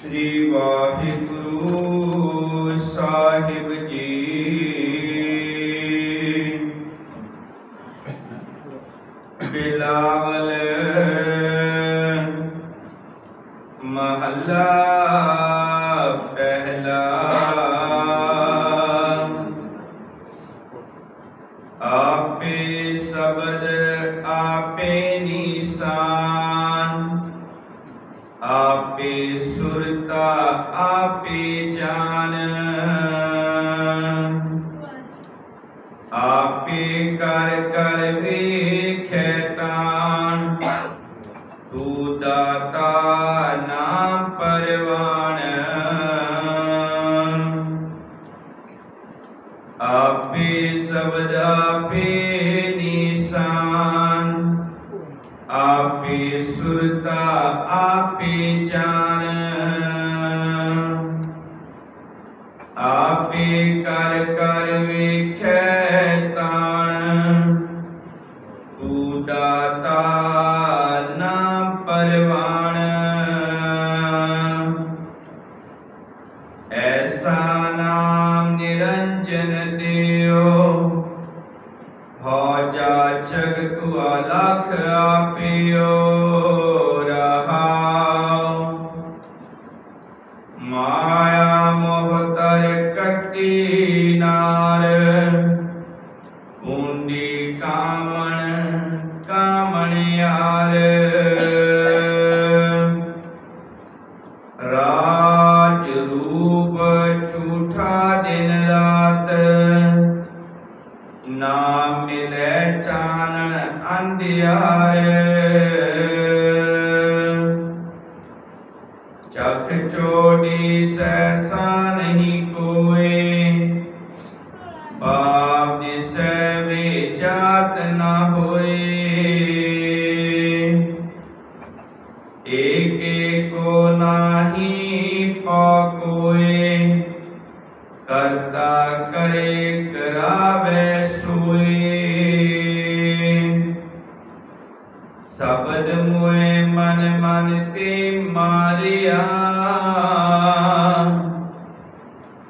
श्री वाहिगुरु साहिब जी। बिलावल महला आपे सबद आपे निशान। आपे सुरता, आपे जान। आपे कर कर वे खेतान तू दाता आपे शब्द आपे निशान। आपे सुरता, आपे जान। आपे कर कर वेखतान तू न ना परवान। ऐसा नाम निरंतर ਨਿਰੰਜਨ ਦਿਓ ਹੋ ਜਾਚਕ ਤੂ ਅਲਖ ਆਪਿਓ ਰਹਾਉ ਮਾਇਆ ਮੋਹ ਤਰ ਕੱਟੀ ਨਾਰ ਉਂਡੀ ਕਾਮਣ ਕਾਮਣ ਯਾਰ ਰਾਜ ਰੂਪ ਝੂਠਾ ਦਿਨ ਰਾਤ ਨਾਮ ਮਿਲੇ ਚਾਨਣ ਅੰਧਿਆਰ ਚਖ ਚੋੜੀ ਸੈਸਾ ਨਹੀਂ ਕੋਏ ਬਾਪ ਦਿਸੈ ਵੇ ਜਾਤ ਨਾ ਹੋਏ ਏਕੇ ਕੋ ਨਾਹੀ ਪਾ ਕੋਏ ਕਰਤਾ ਕਰੇ ਕਰਾਵੇ ਸੋਏ ਸਬਦ ਮੋਏ ਮਨ ਮਨ ਤੇ ਮਾਰਿਆ।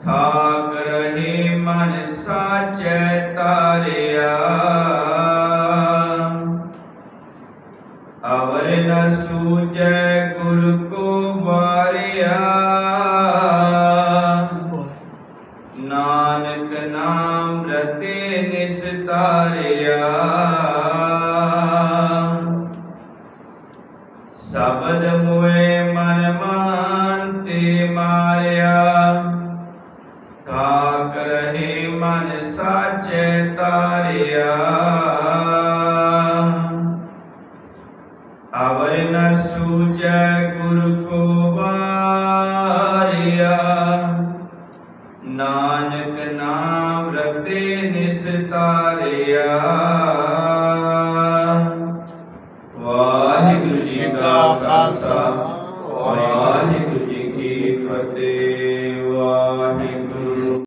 ਠਾਕ ਰਹੇ ਮਨ ਸਾਚੈ ਤਾਰਿਆ। ਅਵਰ ਨ ਸੂਜੈ ਗੁਰ ਨਿਸਤਾਰਿਆ। ਵਾਹਿਗੁਰੂ ਜੀ ਕਾ ਖਾਲਸਾ ਵਾਹਿਗੁਰੂ ਜੀ ਕੀ ਫਤਿਹ।